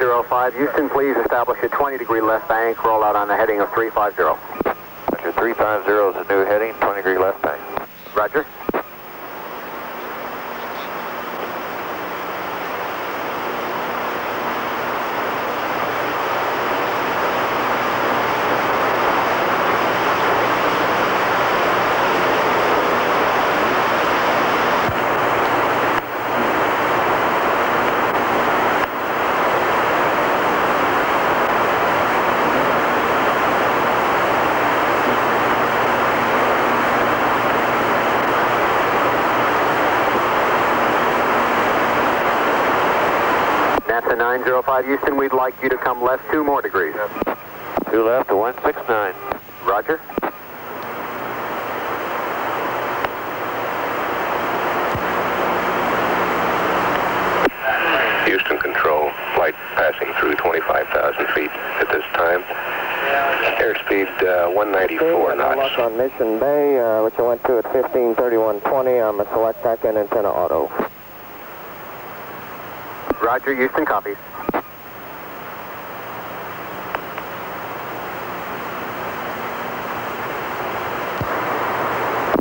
905, Houston, please establish a 20 degree left bank, roll out on the heading of 350. Roger, 350 is the new heading, 20 degree left bank. Roger. NASA 905, Houston, we'd like you to come left two more degrees. Two left to 169. Roger. Houston Control, flight passing through 25,000 feet at this time. Airspeed uh, 194 knots. Luck on Mission Bay, uh, which I went to at 1531.20. I'm a select tack and antenna auto. Roger, Houston copies.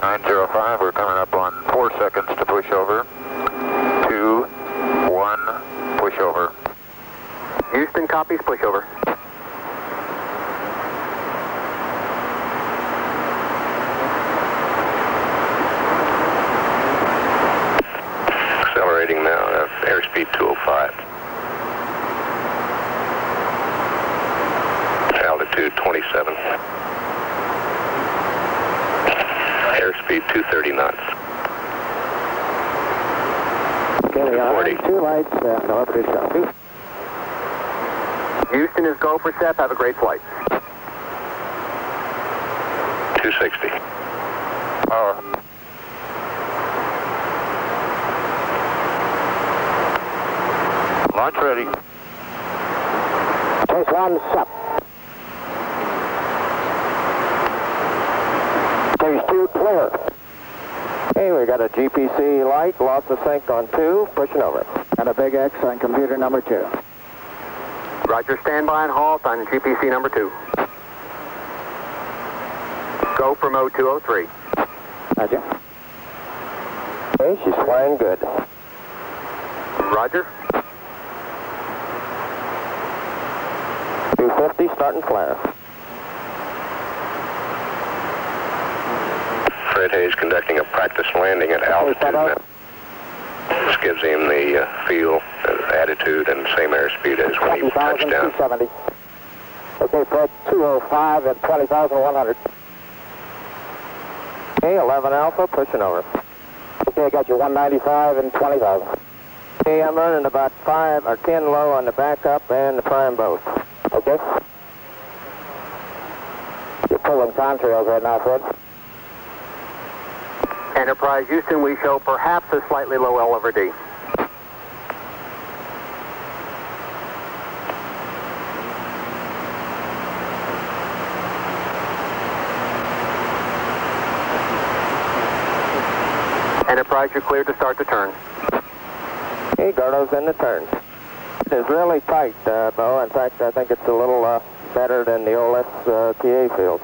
Nine zero five. We're coming up on four seconds to push over. Two, one, push over. Houston copies, pushover. Accelerating now, uh, airspeed 205. Altitude 27. Airspeed 230 knots. Okay, uh, 40. two lights, uh, no orbiter copy. Houston is go for SEP. Have a great flight. 260. Power. Launch ready. Case one, sup. Case two, clear. Okay, we got a GPC light, lost of sync on two, pushing over. And a big X on computer number two. Roger, standby and halt on GPC number two. Go for mode 203. Roger. Okay, she's flying good. Roger. 250, starting flare. Fred Haise conducting a practice landing at altitude. Gives him the uh, feel, uh, attitude, and same airspeed as when he touched down. 270. Okay, Fred, 205 and 20,100. Okay, 11 Alpha, pushing over. Okay, I got you 195 and 20,000. Okay, I'm running about 5 or 10 low on the backup and the prime both. Okay? You're pulling contrails right now, Fred. Enterprise Houston, we show perhaps a slightly low L over D. Enterprise, you're cleared to start the turn. Okay, Gordo's in the turn. It is really tight, uh, Bo. In fact, I think it's a little uh, better than the OLS uh, TA field.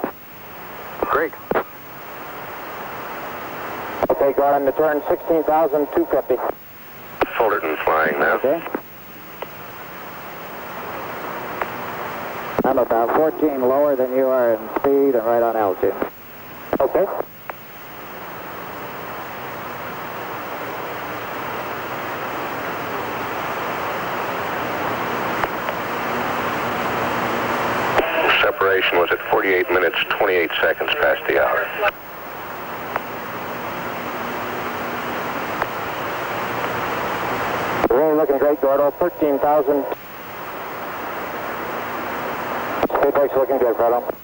Great. Okay, Gordon, the turn 16,250. Fullerton flying now. Okay. I'm about 14 lower than you are in speed and right on altitude. Okay. Separation was at 48 minutes, 28 seconds past the hour. Really looking great, Gordo. 13,000. Speed brake's looking good, Fredo.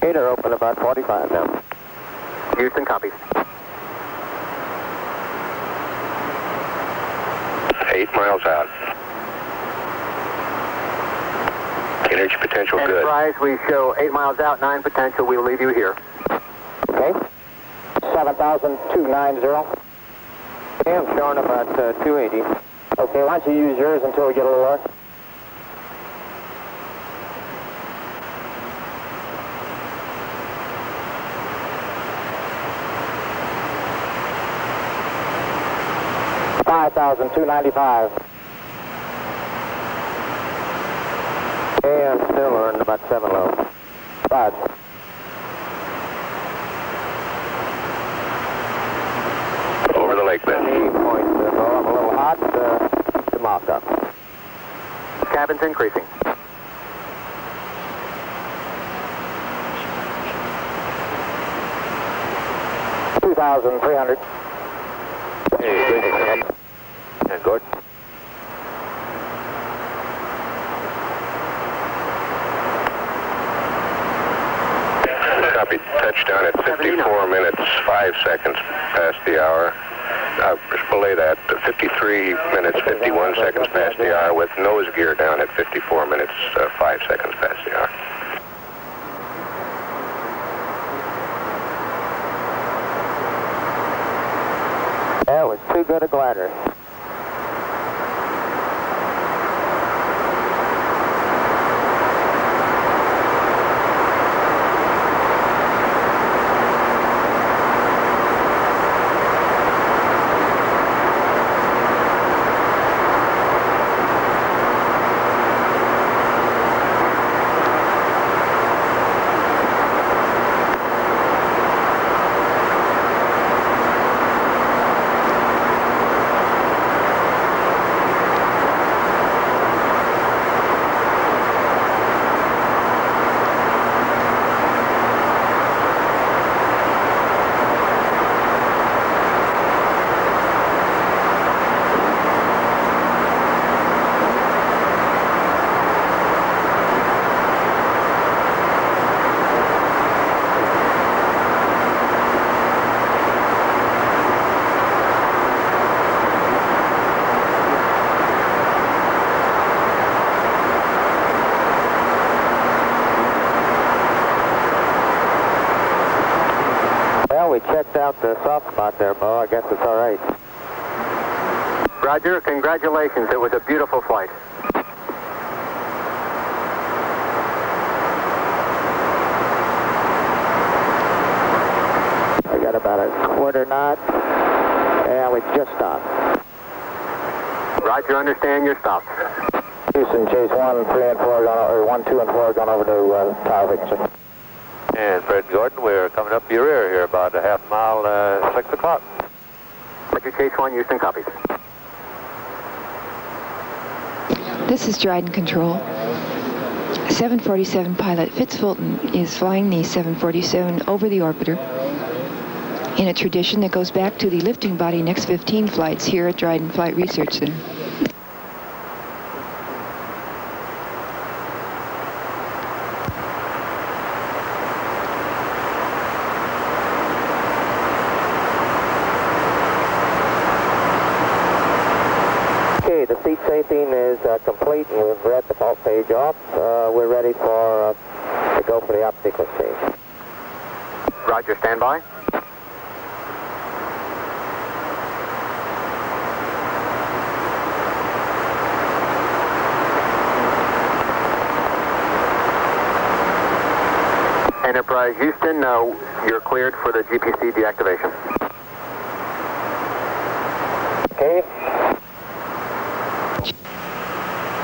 Gator open about 45 now. Houston copies. Eight miles out. Energy potential good. Enterprise, we show 8 miles out, 9 potential. We'll leave you here. Okay. 7,290. Okay, I'm showing about uh, 280. Okay, why don't you use yours until we get a little lower? Five thousand two ninety-five. And still earning about seven low. Five. Over the lake bed. Eight points. Uh, low. I'm a little hot. Uh, to mock up. Cabin's increasing. Two thousand three hundred. Hey, and good. Copy. Touchdown at 54 minutes, 5 seconds past the hour. Uh, belay that, 53 minutes, 51 seconds past the hour with nose gear down at 54 minutes, uh, 5 seconds past the hour. That was too good a glider. Well, we checked out the soft spot there, Bo. I guess it's all right. Roger, congratulations. It was a beautiful flight. We got about a quarter knot, and we just stopped. Roger, understand your stops. Houston, chase one, three, and four, going, or one, two, and four, going over to uh, Tower Frequency. And Fred Gordon, we're coming up your rear here about a half mile, uh, 6 o'clock. Roger, Chase 1, Houston copies. This is Dryden Control. 747 pilot Fitz Fulton is flying the 747 over the orbiter in a tradition that goes back to the lifting body next 15 flights here at Dryden Flight Research Center. Okay, the seat safing is uh, complete, and we've read the fault page off. Uh, we're ready for uh, to go for the optical change. Roger, stand by. Enterprise Houston, you're cleared for the GPC deactivation. Okay.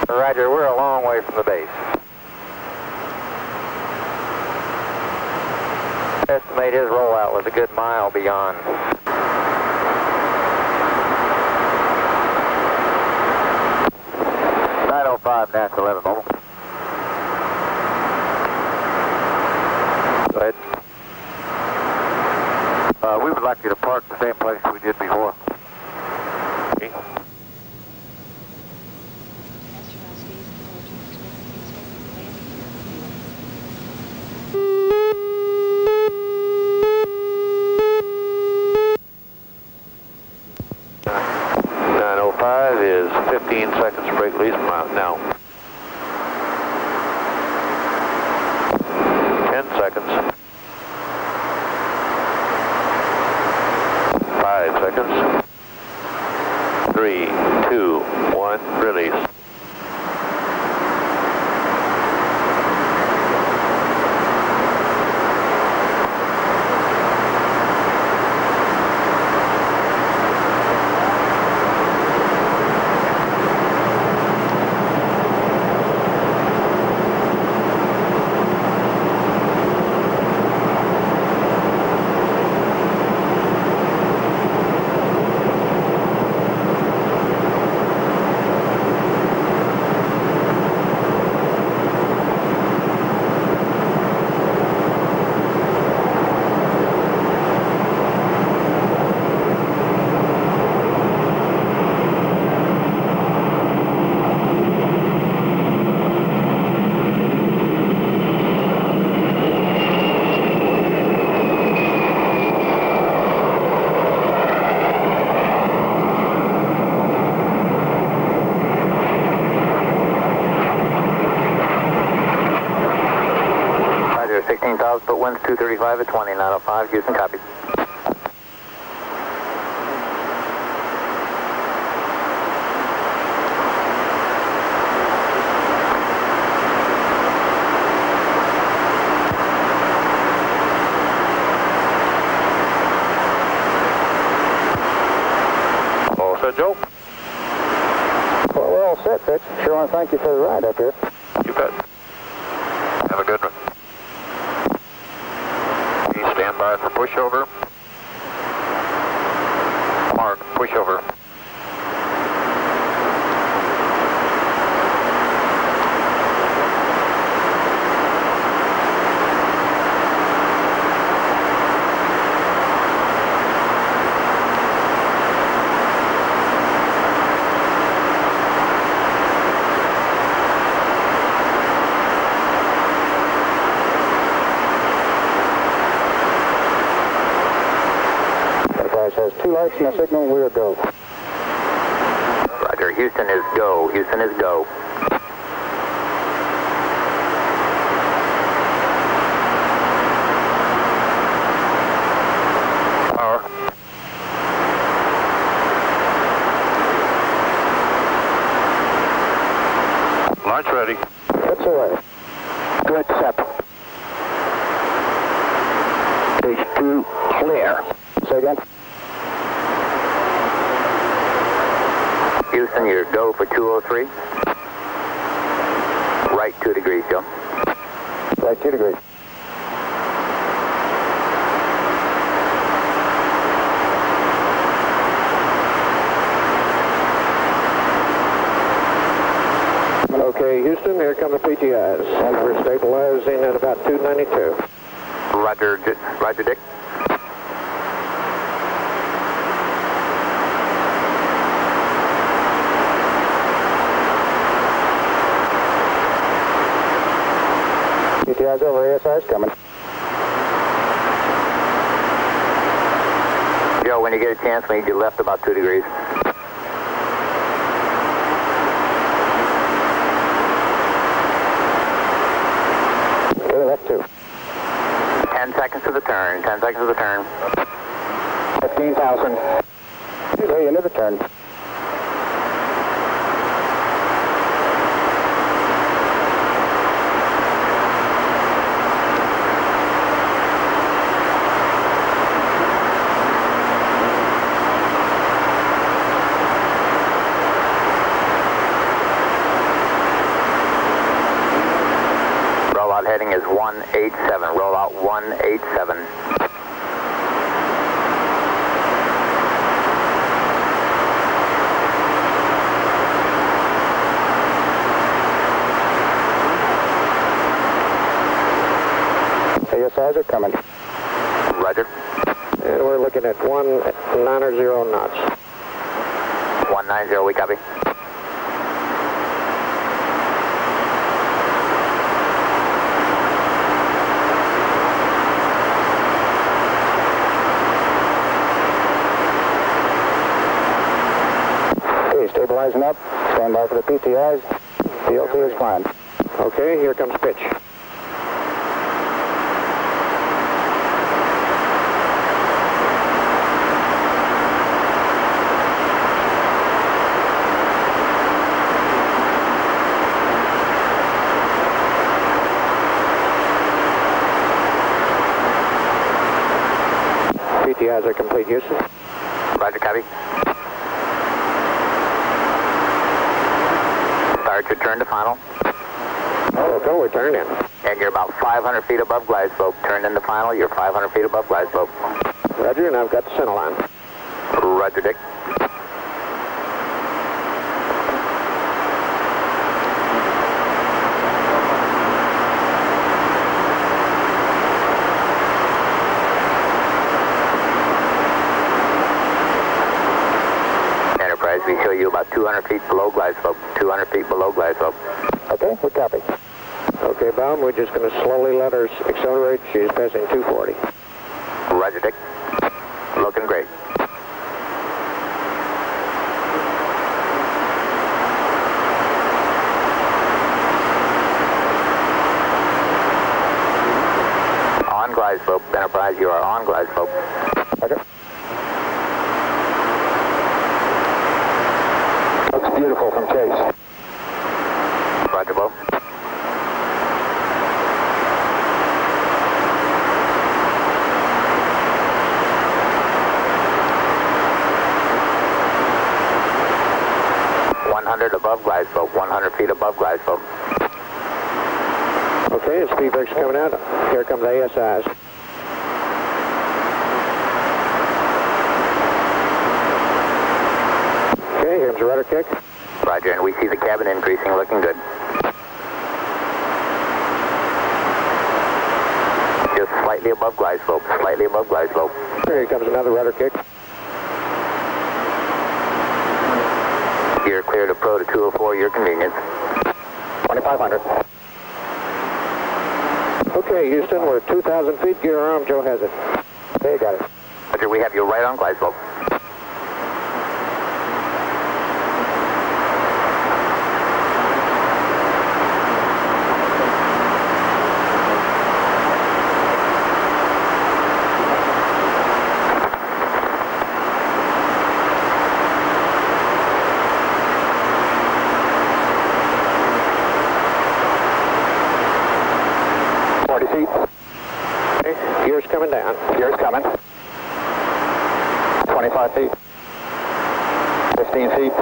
Roger, we're a long way from the base. Estimate his rollout was a good mile beyond. Nine oh five, NASA eleven, mobile. Go ahead. Uh, we would like you to park the same place we before. Thank you for the ride up here. You bet. Have a good one. Please stand by for pushover. Mark, pushover. And signal. We're go. Roger, Houston is go, Houston is go. Power. Launch ready. Fitch away. Good set. Stage two, clear. Say again? Houston, you're go for 203. Right 2 degrees, Joe. Right, two degrees. Okay, Houston, here come the PTIs. And we're stabilizing at about 292. Roger, Roger, Dick. PTIs over, ASI's coming. Joe, when you get a chance, we need you left about 2 degrees. Okay, left two. 10 seconds to the turn, 10 seconds to the turn. 15,000. Okay, into the turn. Rollout heading is 187. Rollout 187. ASIs are coming. Roger. And we're looking at 190 knots. 190, we copy. Okay, stabilizing up. Stand by for the PTIs. PLT is fine. Okay, here comes pitch. Hazard complete, Houston. Roger, copy. Start your turn to final. Oh, okay, we're turned in. And you're about 500 feet above glide slope. Turn into final, you're 500 feet above glide slope. Roger, and I've got the center line. Roger, Dick. Enterprise, we show you about 200 feet below glide slope. 200 feet below glide slope. Okay, we copy. Okay, Bob, we're just going to slowly let her accelerate. She's passing 240. Roger, Dick. Looking great. On glide slope. Enterprise, you are on glide slope. Roger. Looks beautiful from Chase. Roger, Bo. One hundred above glide slope. One hundred feet above glide slope. Okay, and speed brakes coming out. Here comes the ASIs. Okay, here's the rudder kick. Roger, and we see the cabin increasing, looking good. Just slightly above glide slope. Slightly above glide slope. Here comes another rudder kick. You're clear to Pro to 204, your convenience. 2500. Okay, Houston, we're 2,000 feet. Gear arm, Joe has it. Okay, got it. Roger, we have you right on glide slope. Forty feet. Okay, gears coming down. Gears coming. Twenty-five feet. Fifteen feet.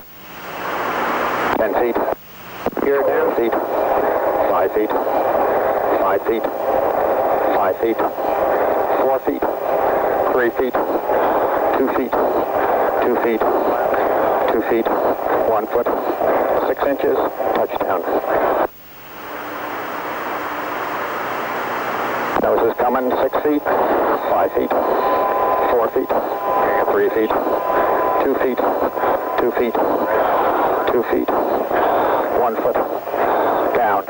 Ten feet. Gear down. Feet. Five feet. Five feet. Five feet. Four feet. Three feet. Two feet. Two feet. Two feet. One foot. Six inches. Touchdown. Nose is coming, six feet, five feet, four feet, three feet, two feet, two feet, two feet, one foot, down.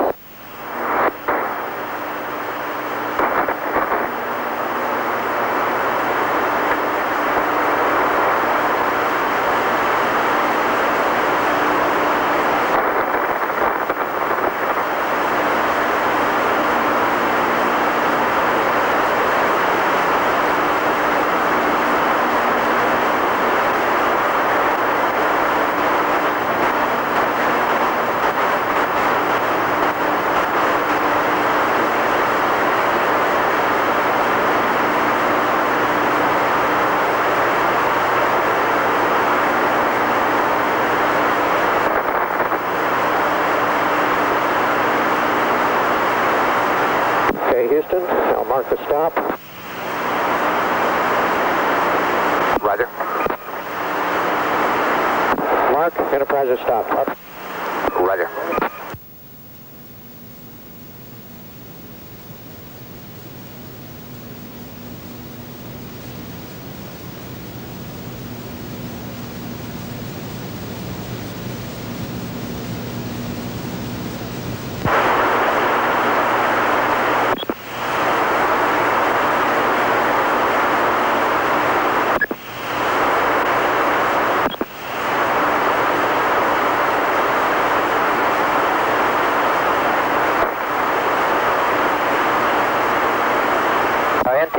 Okay, Houston, I'll mark the stop. Roger. Mark, Enterprise has stopped. Up. Roger.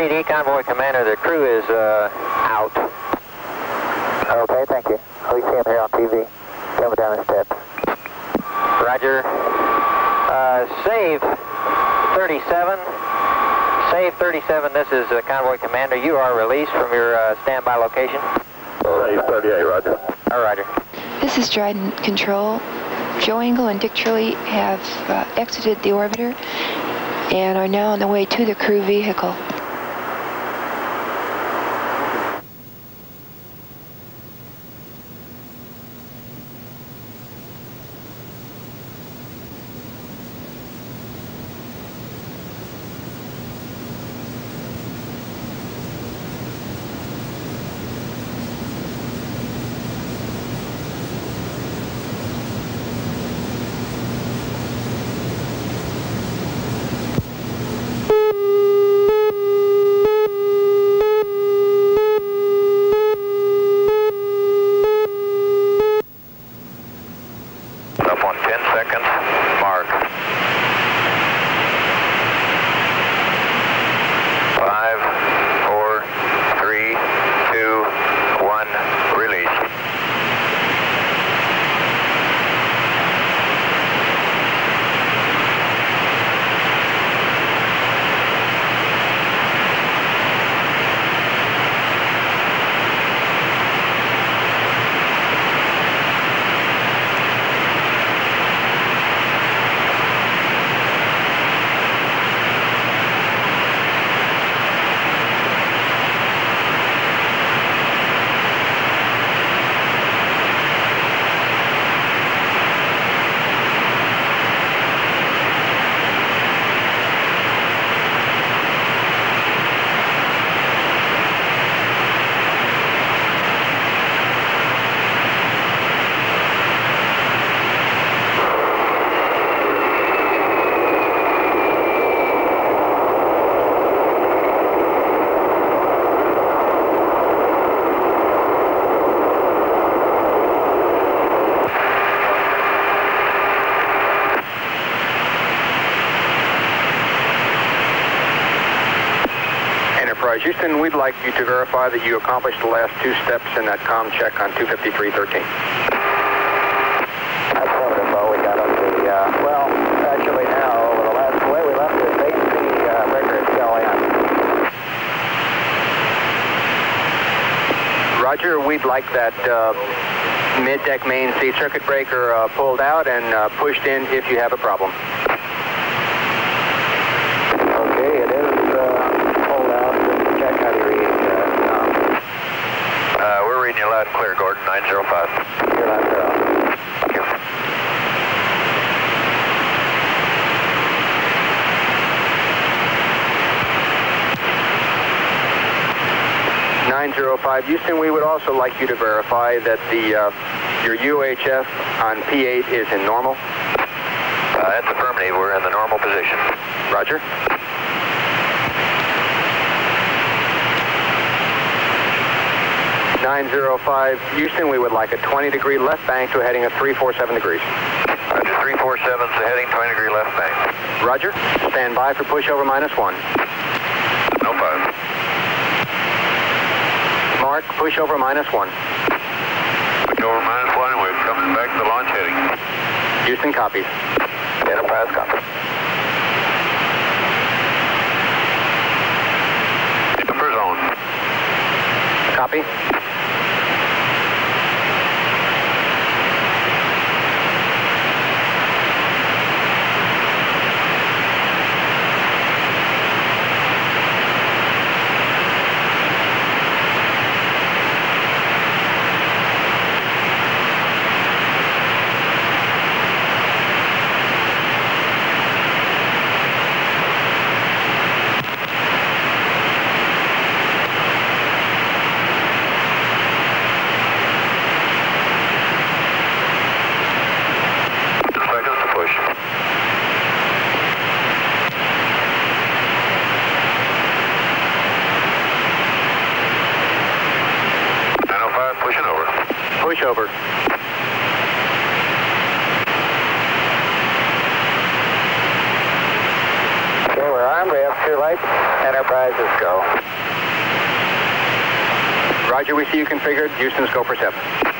NTD convoy commander, the crew is uh, out. Okay, thank you. We see him here on TV. Coming down the steps. Roger. Uh, save 37, Save 37, this is uh, Convoy Commander. You are released from your uh, standby location. Save 38, roger. All right, roger. This is Dryden Control. Joe Engle and Dick Truly have uh, exited the orbiter and are now on the way to the crew vehicle. Houston, we'd like you to verify that you accomplished the last two steps in that com check on 25313. Affirmative, Bo. We got up the, uh, well, actually now, over the last, the way we left this AC uh, breaker is still in. Roger, we'd like that uh, mid-deck main seat circuit breaker uh, pulled out and uh, pushed in if you have a problem. Okay, it is uh, pulled out. Just check how you read. Uh, um, Uh, we're reading you loud and clear, Gordon. 905. you're not, uh, Thank you. 905 Houston, we would also like you to verify that the uh, your UHF on P8 is in normal. Uh, that's affirmative. We're in the normal position. Roger. Nine zero five Houston, we would like a 20 degree left bank to a heading of 347 degrees. Roger. 347's the heading, 20 degree left bank. Roger. Stand by for pushover minus one. No five. Mark, pushover minus one. Over minus one, we're coming back to the launch heading. Houston copies. Enterprise copy. Upper zone. Copy. Two seconds to push. Nine oh five, pushing over. Pushover. okay, we're armed. We have two lights. Enterprises go. Roger, we see you configured. Houston's go for seven.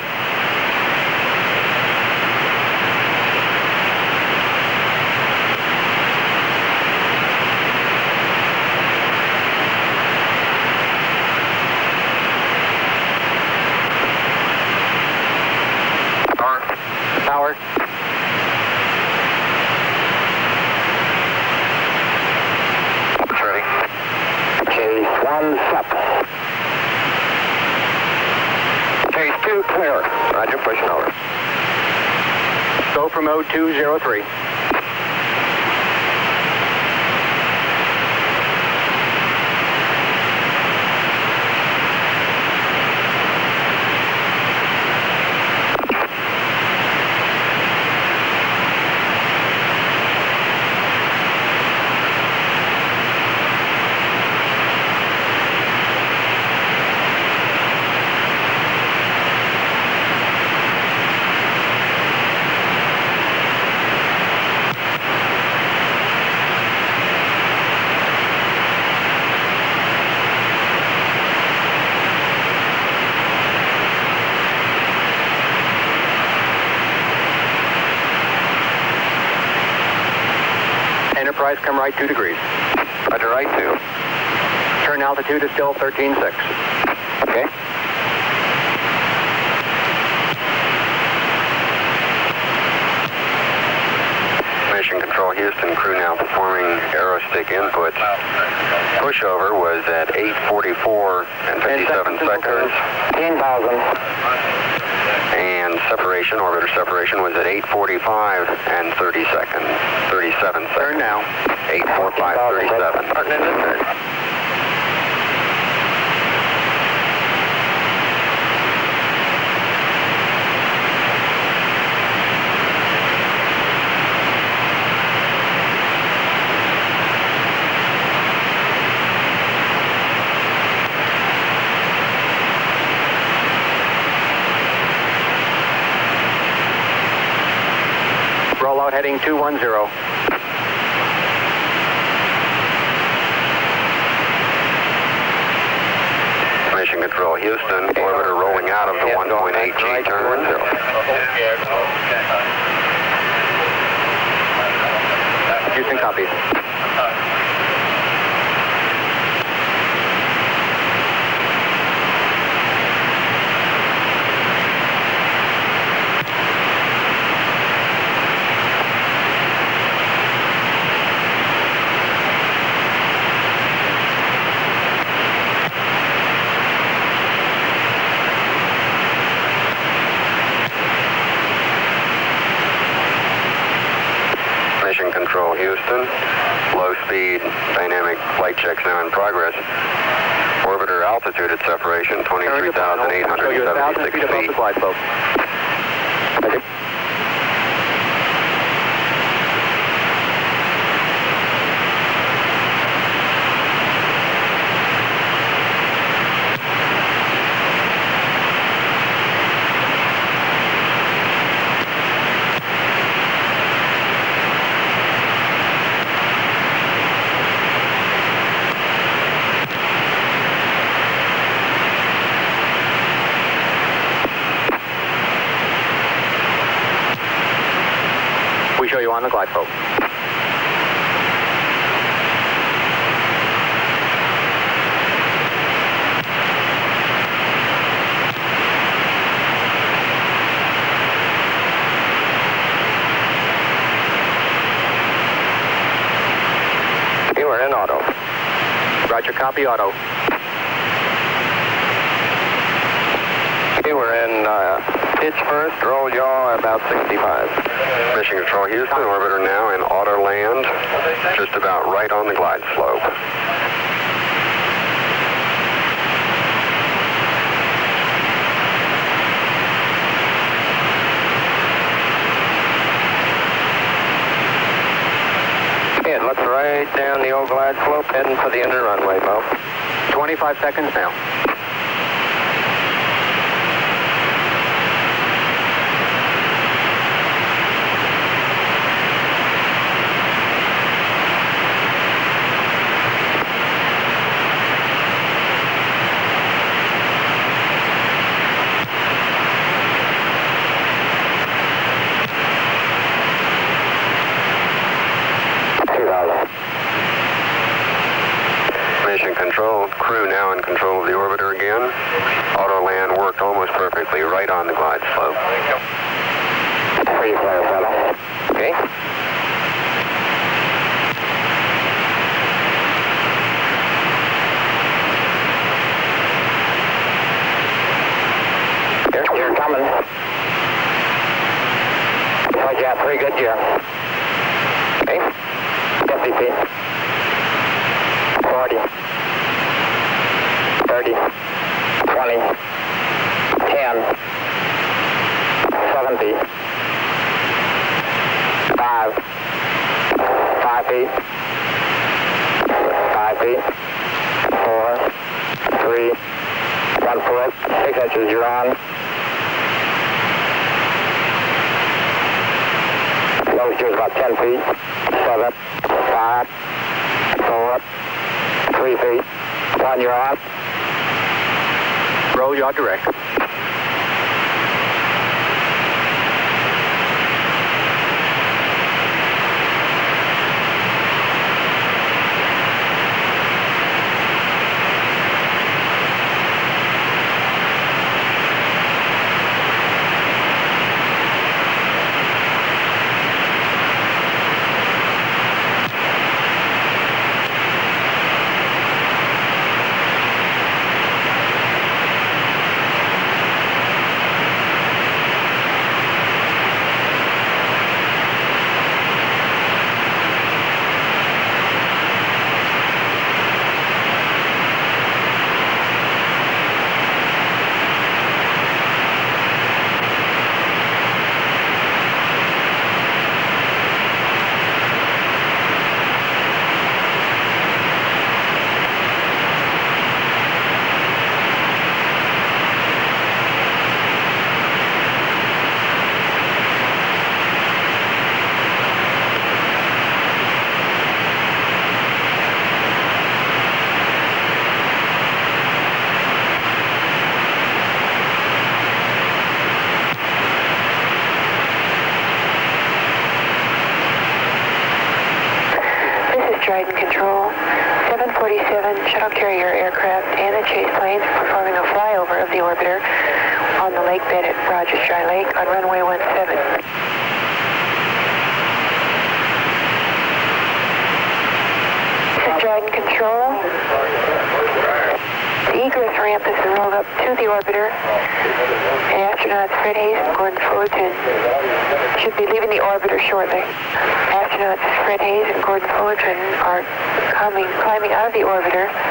203. Enterprise, come right two degrees. Roger, right two. Turn altitude is still 13.6. Okay. Mission Control Houston crew now performing aerostick inputs. Pushover was at 8:44 and 57 seconds. 10,000. Separation, orbiter separation was at 8:45 and 30 seconds. 37 seconds. Turn now. 845, 37. Starting in the turn. Rollout heading 210. Mission Control Houston, orbiter rolling out of the 1.8 G turn. Houston copies. Mission Control Houston, low speed dynamic flight checks now in progress. Orbiter altitude at separation, Turn to final. Show you 1,000 feet 23,876 above feet. the glide slope. We show you on the glide slope. Okay, we're in auto. Roger, copy auto. Okay, we're in uh, pitch first, roll yaw about 65. Houston, orbiter now in auto land, just about right on the glide slope. It looks right down the old glide slope, heading for the end of the runway, Bo. 25 seconds now. control. Crew now in control of the orbiter again. Auto land worked almost perfectly right on the glide slope. Okay. They're, coming. You got three good gear. Okay. 50 feet. 40. 30, 20, 10, 70, 5, 5 feet, 5 feet, 4, 3, 1 foot, 6 inches, you're on. Nose gear's about 10 feet, 7, 5, 4, 3 feet, 1, you're on. Roll yard direct. out of the orbiter.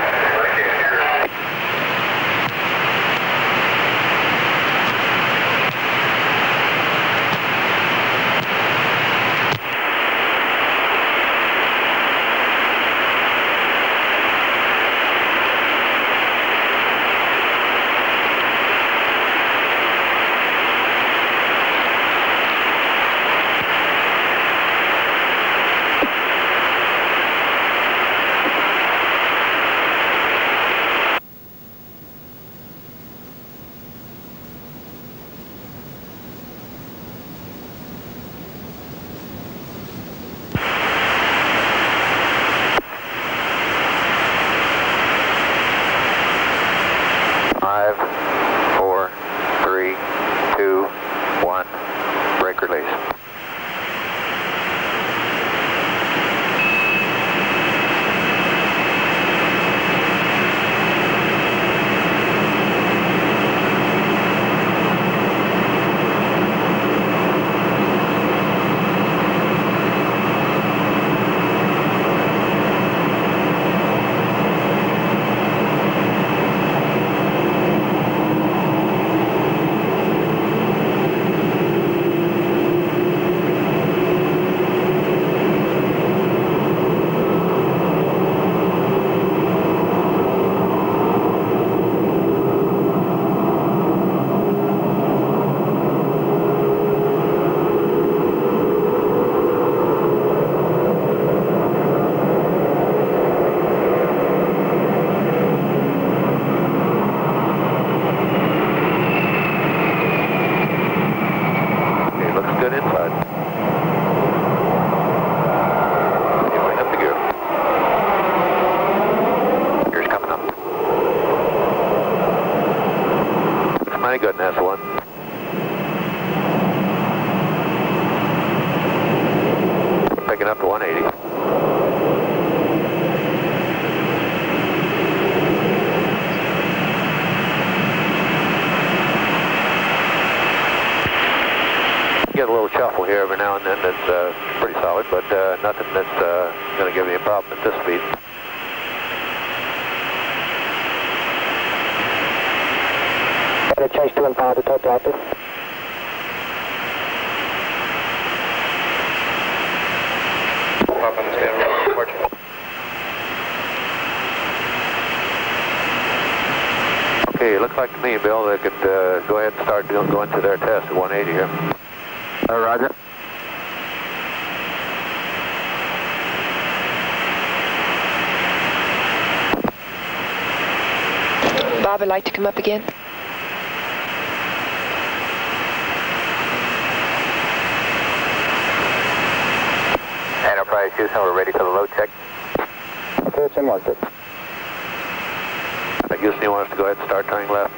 up to 180. Bob would like to come up again. Enterprise Houston, we're ready for the load check. Okay, it's in market. Uh, Houston, you want us to go ahead and start turning left?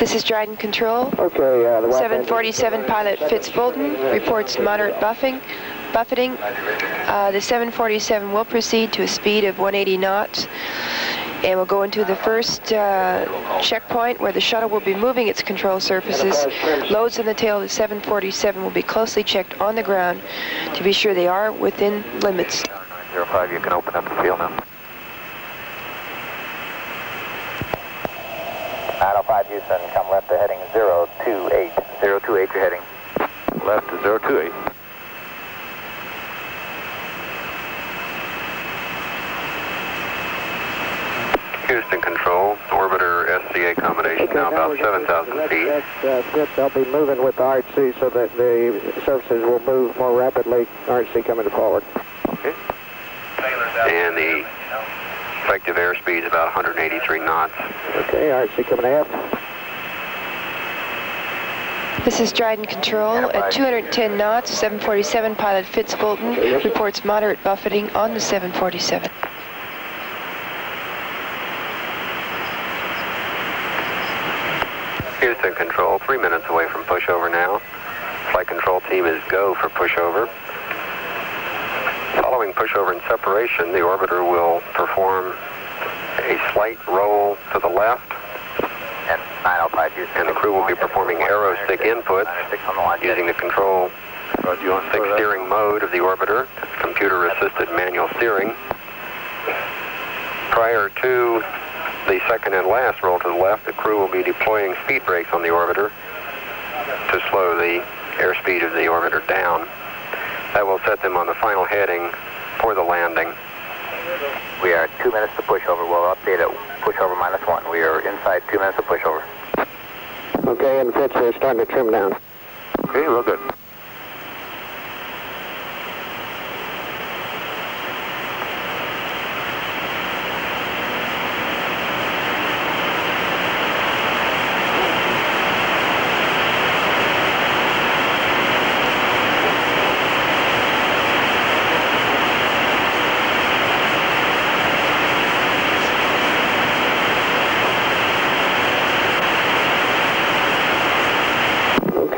This is Dryden Control. Okay, uh, the 747 pilot Fitz Fulton reports moderate buffing, buffeting. Uh, the 747 will proceed to a speed of 180 knots and we'll go into the first uh, checkpoint where the shuttle will be moving its control surfaces. Loads in the tail of the 747 will be closely checked on the ground to be sure they are within limits. 905, you can open up the field now. 905 Houston, come left to heading 028. 028, you're heading. Left to 028. Houston Control, orbiter SCA combination now about 7,000 feet. That's uh, Fitz. They'll be moving with the RHC so that the surfaces will move more rapidly. RHC coming forward. And the effective airspeed is about 183 knots. Okay, RHC coming aft. This is Dryden Control at 210 knots. 747 pilot Fitz Fulton reports moderate buffeting on the 747. Houston Control, three minutes away from pushover now. Flight control team is go for pushover. Following pushover and separation, the orbiter will perform a slight roll to the left, And 905 and the crew will be performing aero stick inputs 96 on the line. using the control Roger, you want to stick steering mode of the orbiter, computer-assisted manual steering. Prior to the second and last roll to the left, the crew will be deploying speed brakes on the orbiter to slow the airspeed of the orbiter down. That will set them on the final heading for the landing. We are two minutes to pushover. We'll update at pushover minus one. We are inside two minutes of pushover. Okay, and Fitz, they're starting to trim down. Okay, real good.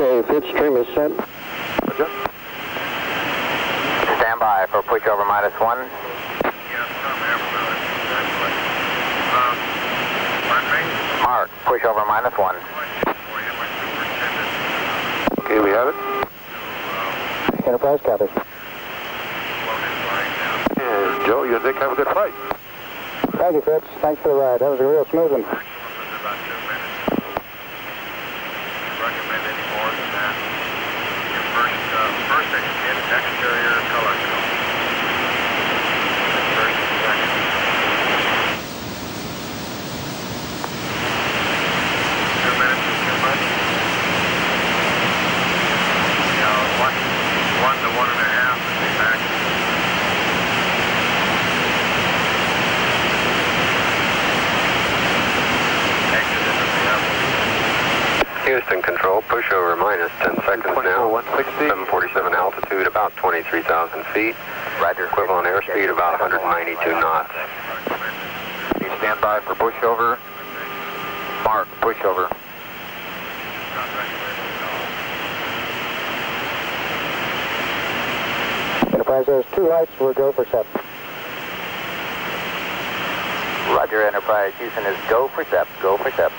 Okay, Fitz, trim is set. Roger. Stand by for pushover minus one. Mark, pushover minus one. Okay, we have it. Enterprise copies. And uh, Joe, you think have a good flight. Thank you, Fitz. Thanks for the ride. That was a real smooth one. recommend any more than that. Your first, uh, first thing is get an exterior color code. First and second. Two minutes is too much? You know, one, one to one and a half would be maximum. Exit into the upper. Houston Control, pushover minus 10 seconds now. 160. 747 altitude about 23,000 feet. Roger. Equivalent airspeed about 192 knots. You stand by for pushover. Mark, pushover. Enterprise, there's two lights. We'll go for set. Roger, Enterprise Houston is go for SEP. Go for SEP.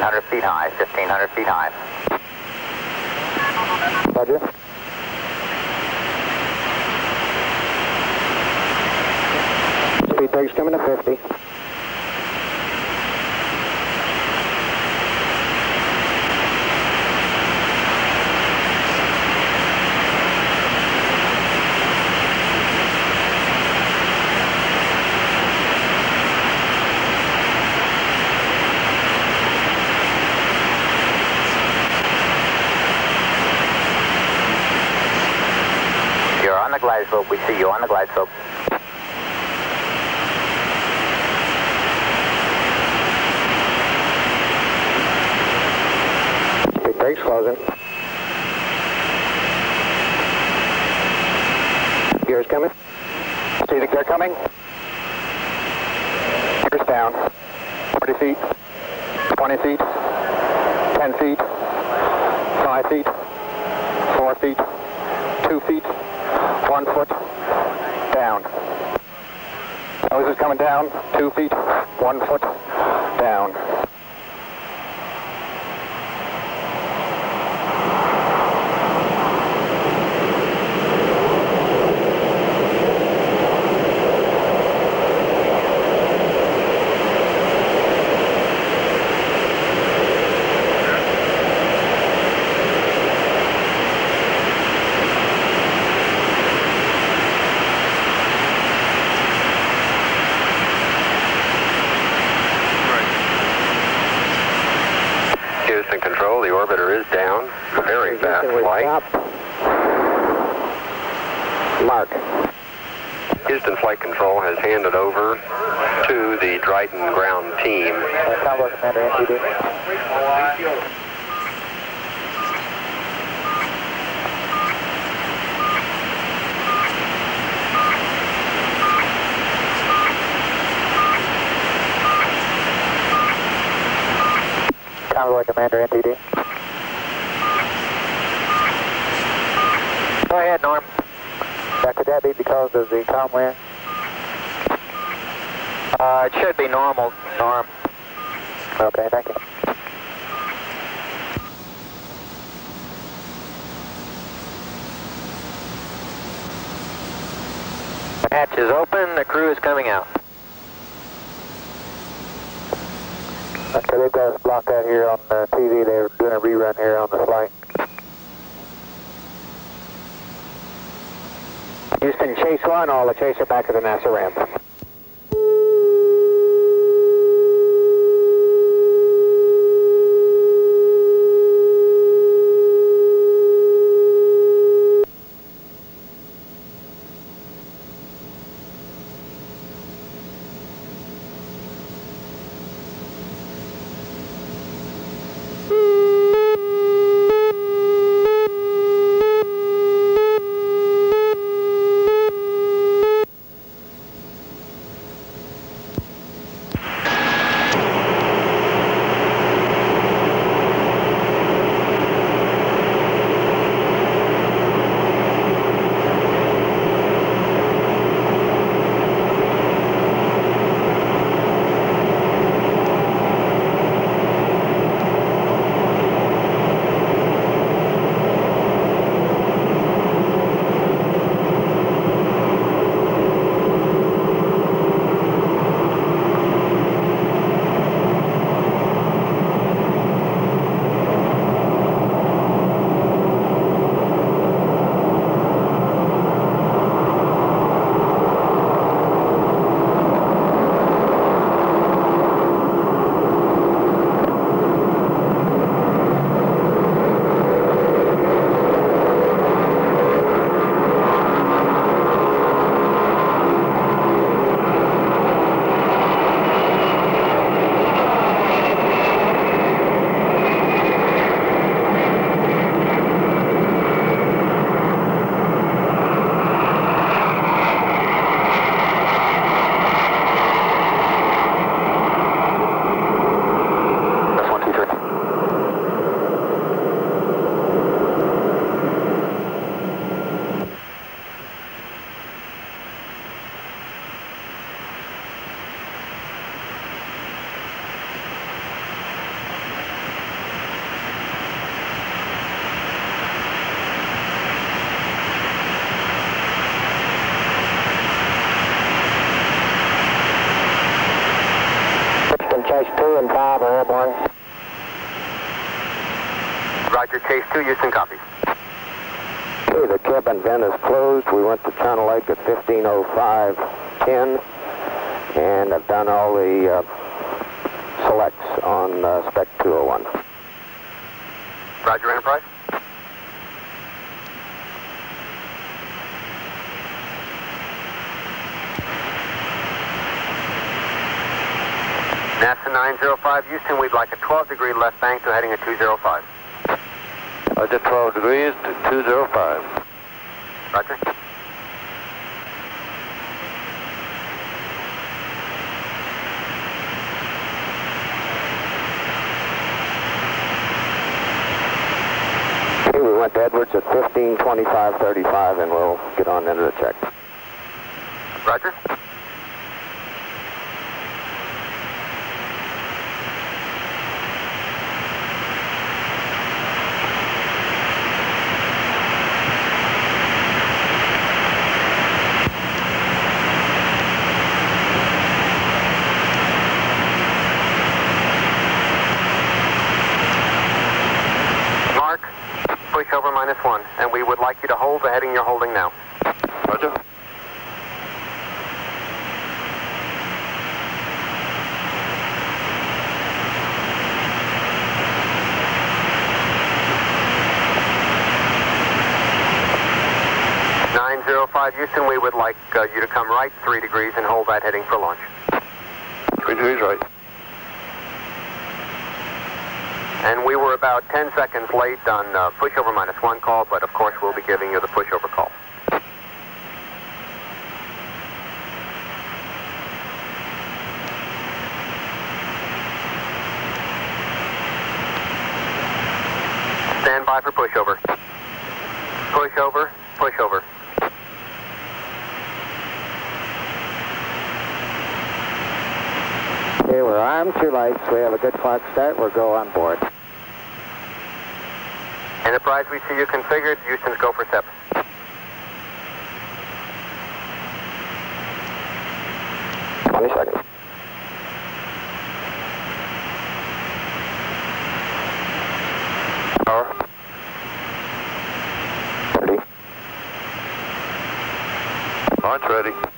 1,500 feet high. 1,500 feet high. Roger. Speed brakes coming to 50. You're on the glide We see you on the glide slope. Speed brakes closing. Gears coming. See the gear coming. Gears down. 40 feet. 20 feet. 10 feet. 5 feet. 4 feet. 2 feet. 1 foot. Down. Nose is coming down. 2 feet. 1 foot. Down. Houston Control, the orbiter is down. Very fast flight. Mark. Houston Flight Control has handed over to the Dryden ground team. Combo Commander NTD. Convoy Commander NTD. Go ahead, Norm. Now, could that be because of the calm wind? Uh, it should be normal, Norm. Okay, thank you. Hatch is open. The crew is coming out. Okay, they've got us blocked out here on the TV. They're doing a rerun here on the flight. Houston, chase one, all the chaser back to the NASA ramp. Roger, Chase 2, Houston copies. Okay, the cabin vent is closed. We went to Channel Lake at 1505.10, and I've done all the uh, selects on uh, Spec 201. Roger, Enterprise. NASA 905 Houston, we'd like a 12 degree left bank to heading at 205. Roger, 12 degrees to 205. Roger. Okay, we went to Edwards at 1525.35, and we'll get on into the check. Roger. Mark, push over minus one, and we would like you to hold the heading you're holding now. Roger. Nine zero five Houston, we would like uh, you to come right three degrees and hold that heading for launch. 3 degrees right. And we were about 10 seconds late on uh, pushover minus one call, but of course we'll be giving you the pushover call. Stand by for pushover. Pushover, pushover. Okay, we're armed two lights. We have a good clock start. We'll go on board. Enterprise, we see you configured. Houston's go for SEP. Twenty seconds. Power. Thirty. Launch ready.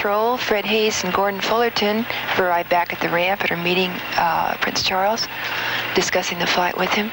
Fred Haise and Gordon Fullerton arrived back at the ramp and are meeting uh, Prince Charles, discussing the flight with him.